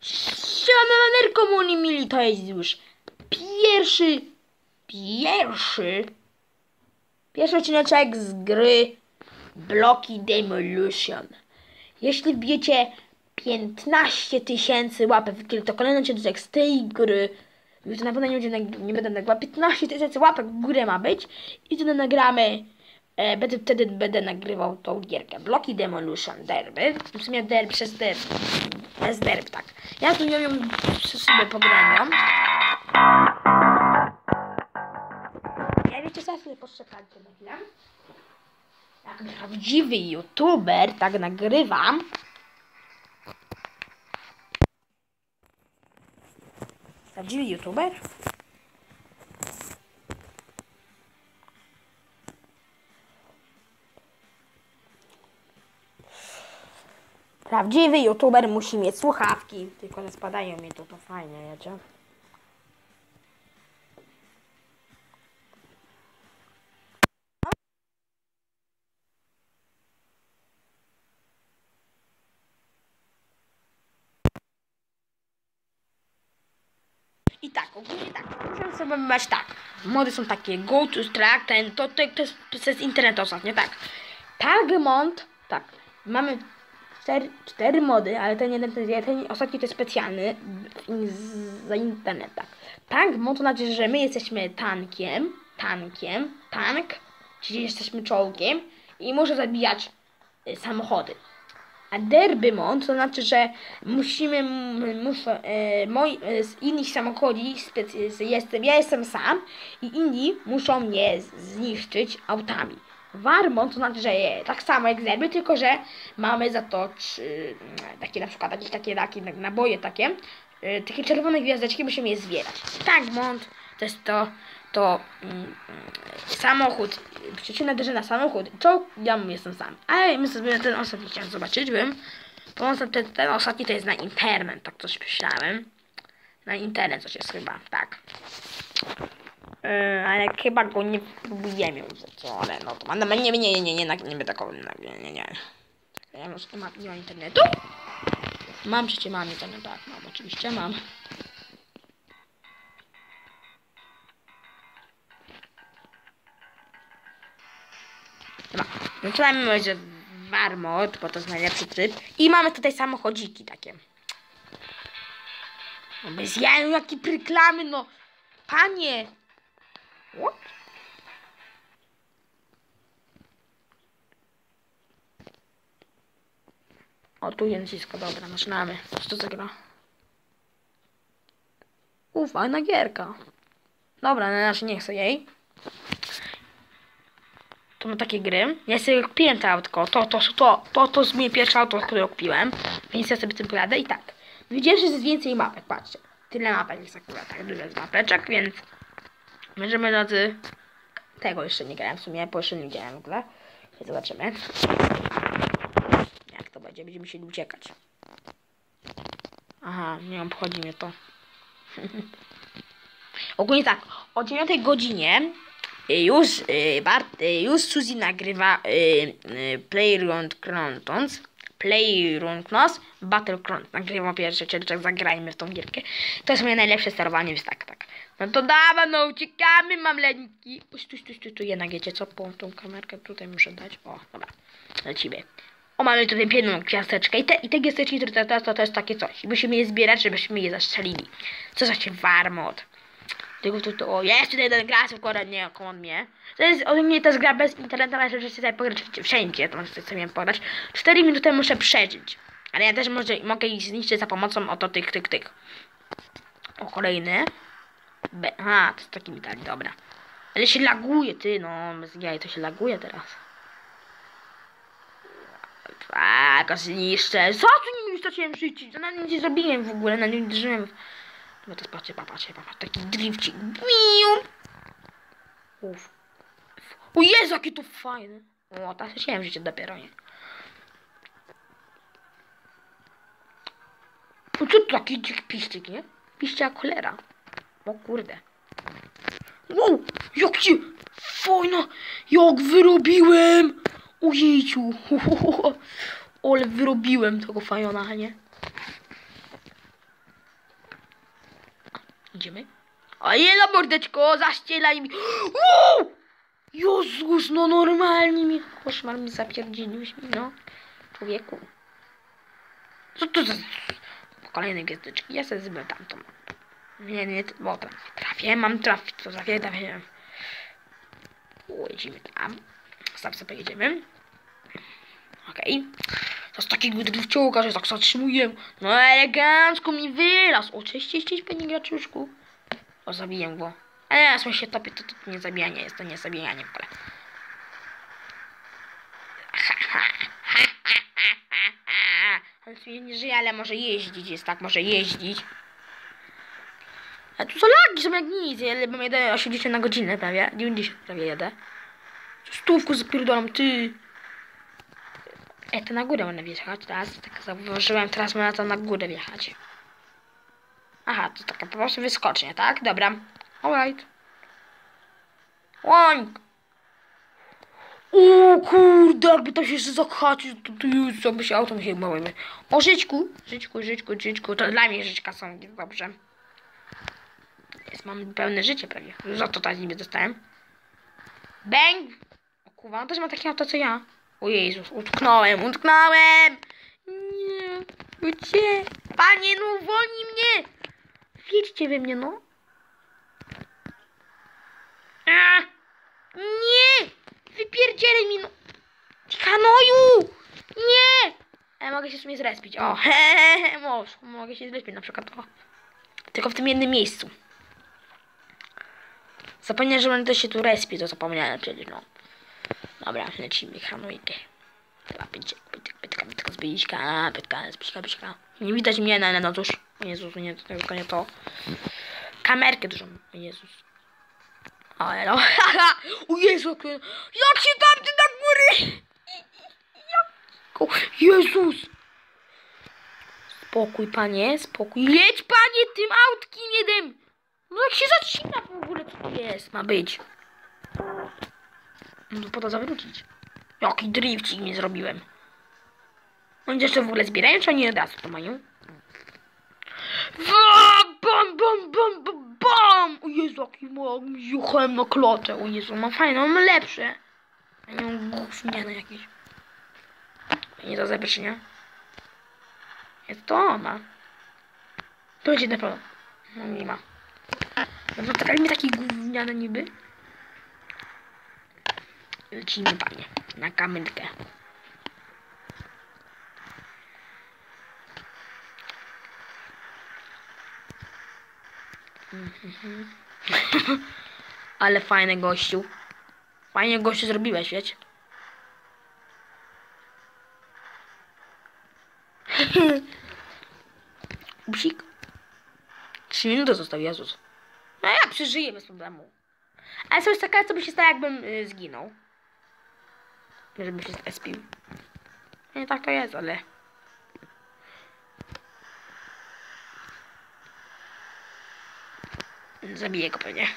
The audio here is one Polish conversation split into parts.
Siemanerko moni mili, to jest już pierwszy, pierwszy, pierwszy odcineczek z gry Bloki Demolition. Jeśli wbijecie 15 tysięcy łapek, w to kolejny odcinek z tej gry, już to na pewno nie, będzie, nie będę nagrywał, 15 tysięcy łapek w górę ma być i wtedy nagramy, e, będę, wtedy będę nagrywał tą gierkę. Bloki Demolition Derby, w sumie derby przez derby, bez derby, tak. Ja tu ją, ją sobie pogram ją. Ja wiecie co, sobie poczekajcie na chwilę. Jak prawdziwy youtuber, tak nagrywam. Prawdziwy youtuber? Prawdziwy youtuber musi mieć słuchawki. Tylko że spadają mi to, to fajnie, wiecie. I tak, ogólnie tak. Muszę sobie wybrać tak. Mody są takie go to track, ten, to, to, to, jest, to jest internet ostatnio, tak. Targemont, tak. Mamy cztery, cztery mody, ale ten jeden, ten, ten ostatni to jest specjalny za internet, tak. Tank to znaczy, że my jesteśmy tankiem, tankiem, tank, czyli jesteśmy czołgiem i może zabijać y, samochody. A derby mode to znaczy, że musimy, muszą, e, moi, e, z inni samochodzi, specy- jestem, ja jestem sam i inni muszą mnie zniszczyć autami. Warmont to znaczy, tak samo jak derby, tylko że mamy za to trzy, mm, takie na przykład jakieś takie, takie naboje takie, e, takie czerwone gwiazdeczki, musimy je zbierać. Tak, mont to jest to, to mm, mm, samochód, przyczyna też na samochód, czołg, ja jestem sam. Ale my sobie ten ostatni chciałem zobaczyć, bym. Ten, ten, ten ostatni to jest na internet, tak coś myślałem. Na internet coś jest chyba, tak. Yy, ale chyba go nie próbujemy co, ale no to mam, nie, nie, nie, nie, nie, nie, nie będę takowy, nie, nie, nie. Ja już nie mam, nie mam internetu? Mam, przecież mam internet, tak, mam, oczywiście mam. Dobra, zaczynamy może Warmot, bo to jest najlepszy tryb. I mamy tutaj samochodziki takie. No bez jaju, jakie reklamy, no. Panie. O, tu jest nacisko, dobra, zaczynamy. Co to za gra? U, fajna gierka. Dobra, na razie nie chcę jej. To ma takie gry. Ja sobie kupiłem to autko. To, to, to, to, to jest moje pierwsze auto, które kupiłem. Więc ja sobie tym pojadę i tak. Widziałem, że jest więcej mapek, patrzcie. Tyle mapek jest akurat, tak dużo jest mapeczek, więc będziemy drodzy. Tego jeszcze nie grałem w sumie, bo jeszcze nie widziałem w ogóle. Zobaczymy. Będziemy musieli uciekać. Aha, nie obchodzi mnie to. Ogólnie tak, o 9 godzinie y, już, y, Bart, y, już Suzy nagrywa Playground Crontons. Playground Knos, Battlecround. Nagrywa pierwszy, tak zagrajmy w tą gierkę. To jest moje najlepsze sterowanie, więc tak, tak. No to dawaj, no uciekamy, mam leniki. Uś, tu, tu, tu, tu, jednak wiecie co, po tą kamerkę tutaj muszę dać. O, dobra, lecimy. O, mamy tutaj piękną gwiazdeczkę i te, i te gwiazdeczki, to, to jest takie coś. I musimy je zbierać, żebyśmy je zastrzelili. Co za się warmot. Tylko tu, tu, o, jest tutaj ten gras akurat nie koło mnie. To jest, ode mnie to jest gra bez internetu, ale możecie sobie pograć wszędzie, to sobie pograć. 4 minuty muszę przeżyć. Ale ja też może, mogę ich zniszczyć za pomocą oto tych, tych, tych. O, kolejny. B. A, to jest taki metalik, dobra. Ale się laguje, ty, no, jaj, to się laguje teraz. Tak, go zniszczę. Co tu nie straciłem życia? To nawet nic nie zrobiłem w ogóle, na nim drżyłem. No to patrzcie, patrzcie, patrzcie, taki drifcik. Miu. Uf. O Jezu, jakie to fajne. O, tak chciałem życie dopiero, nie? O, co taki dzik piszczyk, nie? Jak cholera. O kurde. Wow, jak się fajna, jak wyrobiłem. Ojejciu. Ole, wyrobiłem tego fajona, nie? Idziemy? A jela mordeczko, zaścielaj mi. Uuu! Jezus, no normalnie mi. Koszmar mi zapierdzieliłeś mi, no. Człowieku. Co to za... Kolejne gwiazdeczki. Ja sobie zbyt tamtą. Nie, nie, bo tam trafię, mam trafić, to trafię, trafię. Lecimy tam. Sam sobie jedziemy. Okej. To jest taki drifciołka, że tak zatrzymuję. No elegancko mi wylazł. O, cześć, cześć, cześć, panie graczuszku. O, zabiję go. Ale ja się topię, to, to nie zabijanie jest, to nie zabijanie w ogóle. Ale tu nie żyje, ale może jeździć jest, tak, może jeździć. A tu są lagi, są jak nic, ale mam jedę 80 na godzinę prawie, 90 prawie jedę. Stówku zapierdolam, ty. E, to na górę będę wjechać teraz, tak zauważyłem, teraz będę tam na górę wjechać. Aha, to taka po prostu wyskocznia, tak? Dobra. Alright. Łoń! O kurde, jakby to się jeszcze zahaczył, to, to już co by się autem się bałem. O żyćku, żyćku, żyćku, żyćku, to dla mnie żyćka są, dobrze. Jest, mam pełne życie prawie. Za to tak niby dostałem. Bang! O kurwa, on też ma takie auto co ja. O Jezus, utknąłem, utknąłem! Nie, gdzie? Panie, no uwolnij mnie! Wjedźcie we mnie, no. A! Nie! Wypierdzielaj mi, no. Kanoju! Nie! Ja mogę się w sumie zrespić. O, hehehe, może. Mogę się zrespić na przykład. O. Tylko w tym jednym miejscu. Zapomniałem, że będę się tu respić, to zapomniałem przecież, no. Dobra, lecimy, hanujkę. Chyba pytka, pytka, pytka, pytka, zbyliśka, pytka, zbyliśka, pytka. Nie widać mnie, no, no, cóż. O Jezus, nie, tylko nie to. Kamerkę dużą, o Jezus. Ale no, haha, o Jezu, jak, się tam ty na góry! Jezus! Spokój, panie, spokój. Jedź, panie, tym autkiem jedem! No jak się zaczyna w ogóle, co to jest, ma być? No po to zawrócić. Jaki drifcik mi zrobiłem. Oni jeszcze w ogóle zbierają, czy oni od razu to mają? Bam, bam, bam, bam, bam! O Jezu, jaki mam juchem na klotę. O Jezu, mam fajne, mam lepsze. A nie gówniane jakieś. Nie to zebrać, nie? Jest to ona. To będzie na pewno. No nie ma. No to mi taki gówniane niby. Lecimy panie. Na kamynkę. Ale fajny gościu. Fajnie gościu zrobiłeś, wiecie? Upsik. Trzy minuty został, Jezus. No ja przeżyję bez problemu. Ale coś taka, co by się stało, jakbym y, zginął. Żeby się zespił. Nie tak to jest, ale... Zabiję go pewnie.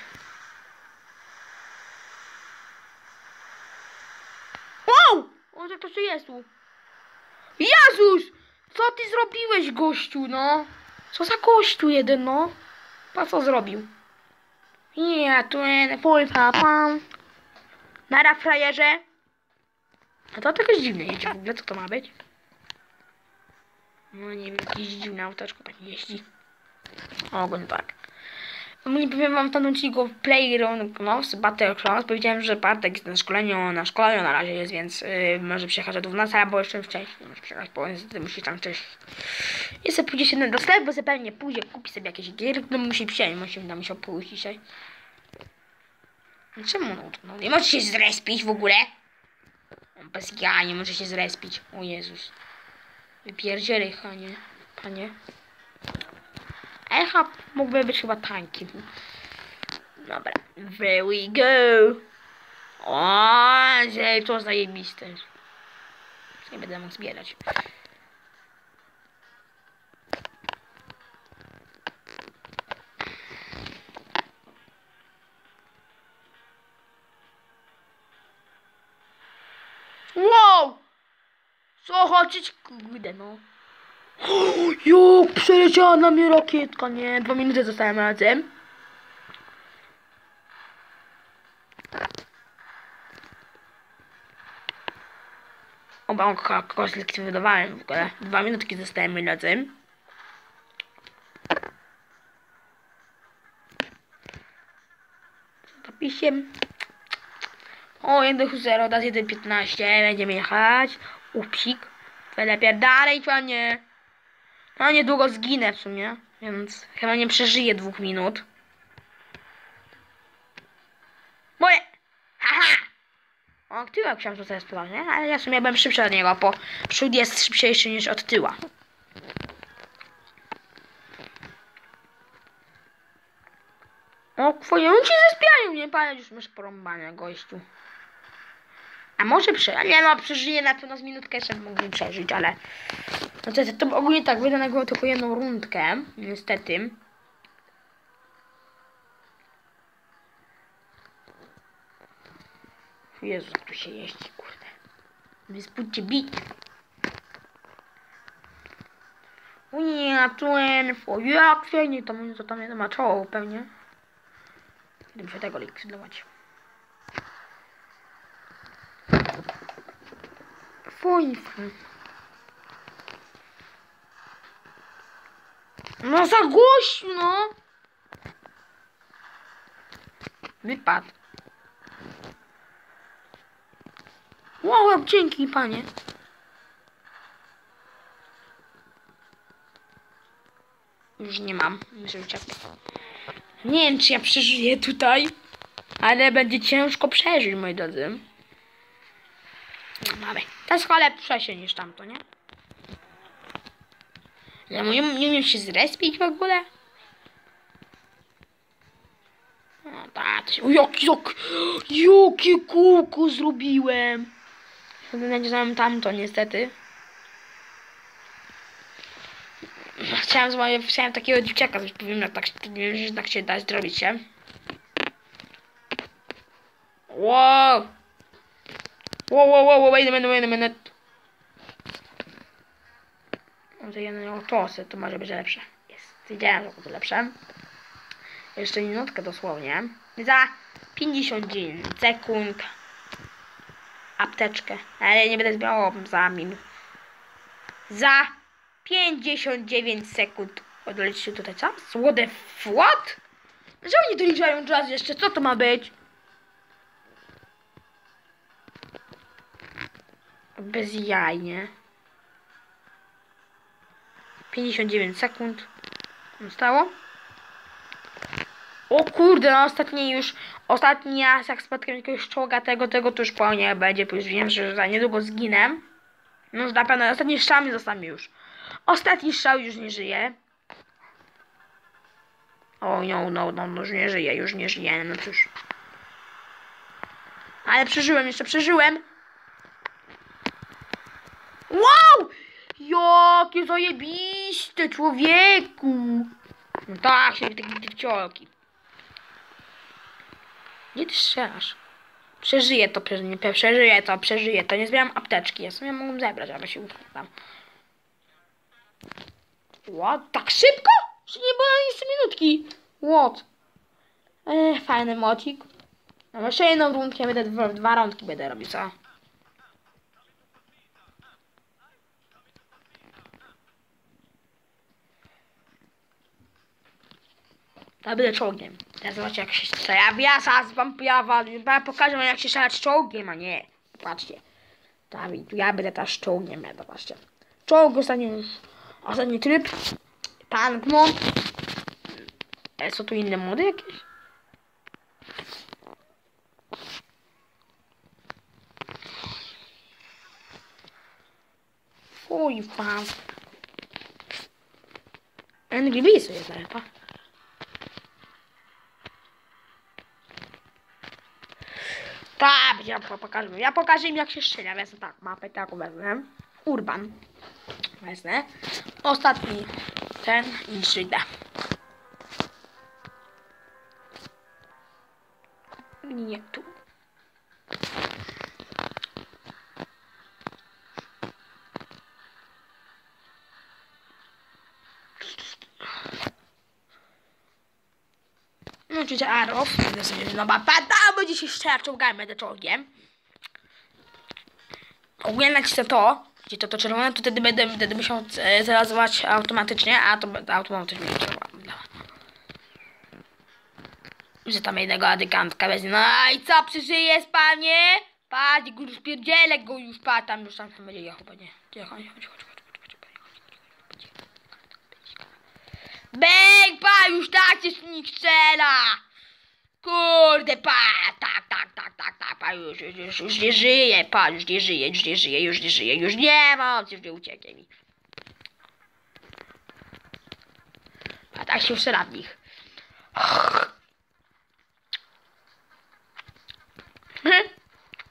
Wow! O, jak to się jest tu? Jezus! Co ty zrobiłeś, gościu, no? Co za gościu jeden, no? Pa co zrobił? Nie, tu nie, pulpa, pan. Nara, frajerze. A to jakoś dziwne jedzie w ogóle, co to ma być? No nie wiem, jakieś dziwne auteczko tak jeździ. O, go tak. Nie powiem wam w tym odcinku Playground no, z Battlecross. Powiedziałem, że Bartek jest na szkoleniu, na szkoleniu na razie jest, więc yy, może przyjechać do nas, albo jeszcze wcześniej może przyjechać, bo niestety musi tam wcześniej. I sobie pójdzie się do sklepu, sobie pewnie pójdzie, kupi sobie jakieś gier, no musi przyjść, musi tam musiał pójść dzisiaj. No Czemu no, no nie może się zrespić w ogóle? Bez ja nie może się zrespić. O Jezus. Wypierdzielej, panie. Panie. Echa mógłby być chyba tanki. Dobra. There we go. O, to zajebiste. Nie będę mógł zbierać. Wow! Co skoczyć, kurde no. Jo, przeleciała na mnie rakietka, nie? Dwa minuty zostałem razem. Oba kogoś zlikwidowałem w ogóle. Dwa minutki zostałem razem. Z napisiem. O, 1.0, das 1.15, będziemy jechać. Upsik. Lepiej dalej, panie. No niedługo zginę w sumie, więc chyba nie przeżyję dwóch minut. Moje! Haha! O, tyła chciałem rzucać z nie? Ale ja w sumie byłem szybszy od niego, bo przód jest szybciejszy niż od tyła. O, twoje on ci zespiają, nie panie, już masz porąbania, gościu. A może prze... Nie no, przeżyję na pewno z minutkę jeszcze mógłbym przeżyć, ale... No to, to ogólnie tak, wyjdę na tylko jedną rundkę, niestety. Jezu, tu się jeździ, kurde. Wyspójcie bit. O nie, a tu info. Jak fajnie, to to tam nie ma pewnie. Będę się tego likwidować. Fajnie. No za głośno! Wypadł. Wow, dzięki panie. Już nie mam. Uciekać. Nie wiem, czy ja przeżyję tutaj. Ale będzie ciężko przeżyć, moi drodzy. To jest chyba lepsze niż tamto, nie? Ja nie, nie umiem się zrespić w ogóle. No tak. się- O, jaki, jak, jakie kółko zrobiłem. Nie znałem tamto niestety. Chciałem, z- chciałem takiego dzieciaka coś powiem, jak tak, że tak się da zrobić się. Wow! Wow, wow, wow, wait a minute, wait a minute. Może jedno miało czosy, to może być lepsze. Jest, wiedziałem, że będzie lepsze. Jeszcze minutkę dosłownie. Za 59 sekund. Apteczkę. Ale nie będę zbiało za min. Za 59 sekund. Odlecił tutaj co? What the what? Dlaczego oni doliczają czas jeszcze? Co to ma być? Bez jaj, nie? 59 sekund. Zostało? O kurde, no ostatni już, ostatni raz jak spotkałem jakiegoś czołga tego, tego to już po nie będzie, bo już wiem, że za niedługo zginę. No już na pewno, ostatni strzał mi zostanie już. Ostatni strzał już nie żyje. O no, no, no, no, już nie żyje, już nie żyje, no cóż. Ale przeżyłem, jeszcze przeżyłem. Wow! Jakie zajebiste, człowieku! No tak, się takie dziewciolki. Nie ty strzelasz. Przeżyję to, przeżyję, to, przeżyję to. Nie zbieram apteczki, ja sobie mogłem zebrać, ale się tam. What? Tak szybko? Że nie było jeszcze minutki. What? Ech, fajny mocik. Mam jeszcze jedną rundkę, będę dwa, dwa rundki będę robił, co? Ja będę czołgiem. Teraz zobaczcie jak się strzela. Ja, ja zaraz wam ja, wam- ja pokażę jak się strzelać czołgiem, a nie. Patrzcie. Dawid, ja będę też czołgiem, ja zobaczcie. Czołg ostatni. Ostatni tryb. Tank mod. E, są tu inne mody jakieś? Oj, pan. Angry Bees jest lepa. Tak, ja po- pokażę. Ja pokażę im jak się strzela. Wezmę tak, mapę taką wezmę. Urban. Wezmę. Ostatni ten i przyjdę. Nie tu. Czuć Arof. Będę sobie, no ba, tam będzie się strzelać czołgami, będę czołgiem. Ogólnie nacisnę to, gdzie to to czerwone, to wtedy będę, wtedy musiał e, zrealizować automatycznie, a to automatycznie czerwone. Że tam jednego adykantka weźmie. No i co, przeżyjesz, panie? Patrz, już pierdzielę go już, pa, tam już tam będzie jechał, panie, chodź, chodź, chodź, chodź. Bęk, pa, już tak się z nich strzela! Kurde, pa, tak, tak, tak, tak, tak, pa, już, już, już, już nie żyje, pa, już nie żyje, już nie żyje, już nie żyje, już nie ma, już nie ucieknie mi. A tak się strzela w nich.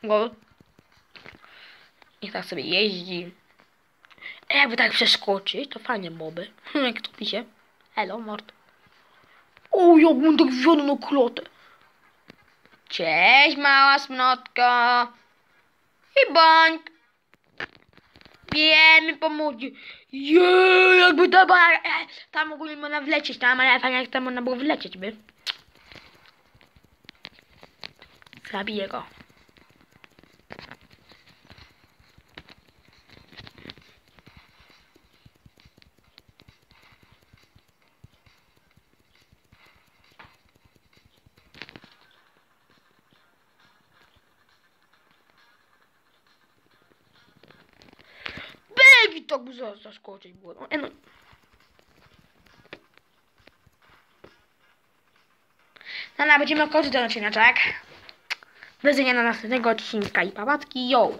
Go. I tak sobie jeździ. A jakby tak przeskoczyć, to fajnie byłoby. Jak to pisze. Hello, mord. O, jak on tak wziął na klotę. Cześć, mała smnotka. I bądź. Wiemy pomocy. Jej, jakby to była... e, Tam ogólnie można wlecieć, tam, ale fajnie jak tam można było wlecieć, by. Zabiję go. By za- zaskoczyć było. No, e, no. No, no, będziemy kończyć ten odcineczek. Wyzwanie na następnego odcinka i pałatki, yo!